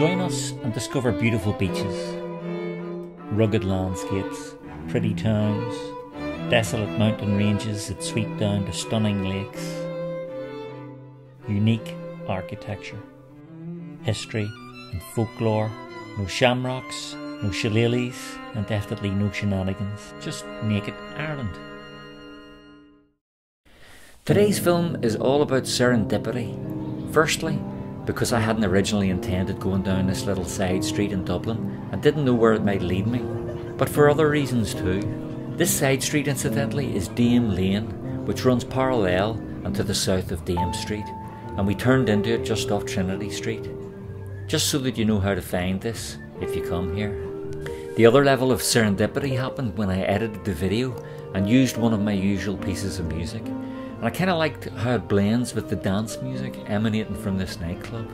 Join us and discover beautiful beaches, rugged landscapes, pretty towns, desolate mountain ranges that sweep down to stunning lakes, unique architecture, history and folklore, no shamrocks, no shillelaghs, and definitely no shenanigans, just naked Ireland. Today's film is all about serendipity. Firstly, because I hadn't originally intended going down this little side street in Dublin and didn't know where it might lead me, but for other reasons too. This side street, incidentally, is Dame Lane, which runs parallel and to the south of Dame Street, and we turned into it just off Trinity Street. Just so that you know how to find this if you come here. The other level of serendipity happened when I edited the video and used one of my usual pieces of music. And I kind of liked how it blends with the dance music emanating from this nightclub.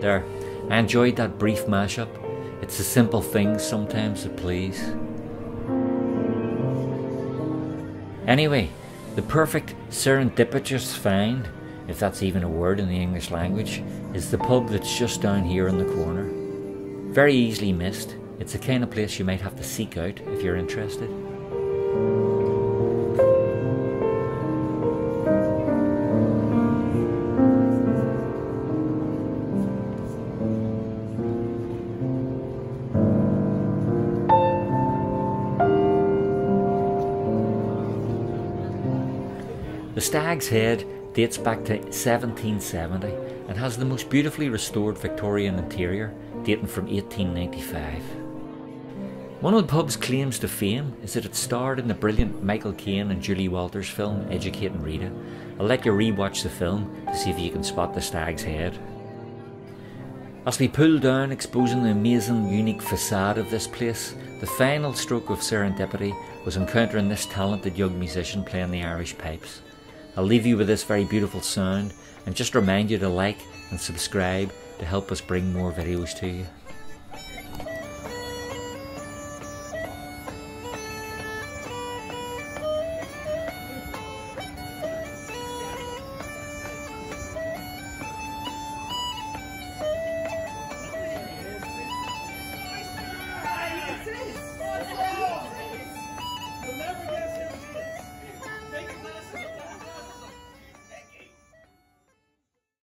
There, I enjoyed that brief mashup. It's the simple things sometimes that please. Anyway, the perfect serendipitous find, if that's even a word in the English language, is the pub that's just down here in the corner. Very easily missed. It's the kind of place you might have to seek out if you're interested. The Stag's Head dates back to 1770 and has the most beautifully restored Victorian interior dating from 1895. One of the pub's claims to fame is that it starred in the brilliant Michael Caine and Julie Walters film Educating Rita. I'll let you re-watch the film to see if you can spot the Stag's Head. As we pull down, exposing the amazing, unique facade of this place, the final stroke of serendipity was encountering this talented young musician playing the Irish pipes. I'll leave you with this very beautiful sound and just remind you to like and subscribe to help us bring more videos to you.